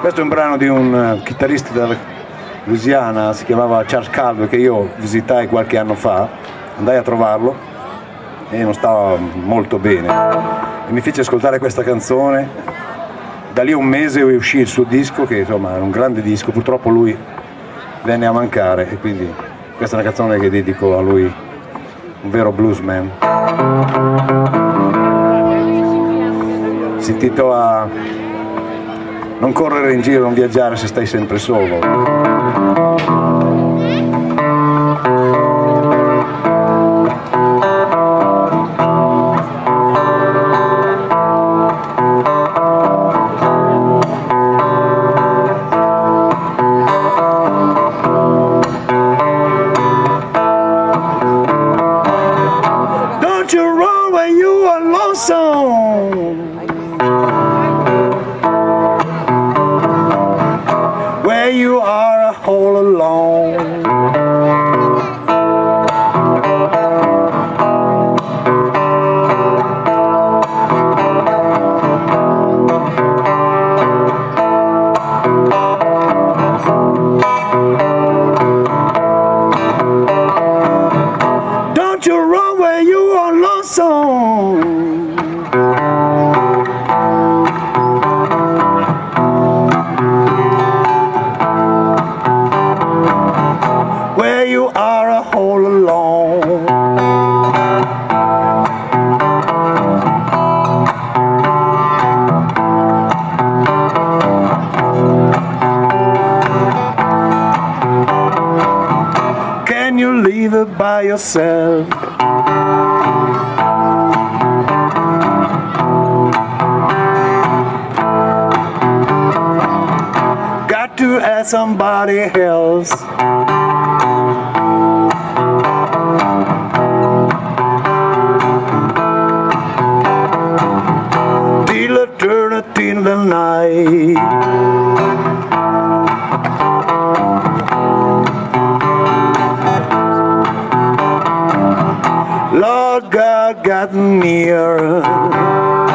Questo è un brano di un eh, chitarrista della Louisiana, si chiamava Charles Calve, che io visitai qualche anno fa, andai a trovarlo e non stava molto bene. E mi fece ascoltare questa canzone, da lì a un mese uscì il suo disco, che insomma era un grande disco, purtroppo lui venne a mancare e quindi questa è una canzone che dedico a lui, un vero bluesman. Si intitola non correre in giro, non viaggiare se stai sempre solo. Run when you are lonesome. Where you are all alone. Where you are lonesome. By yourself? Got to ask somebody else. Till eternity in the night. God got near.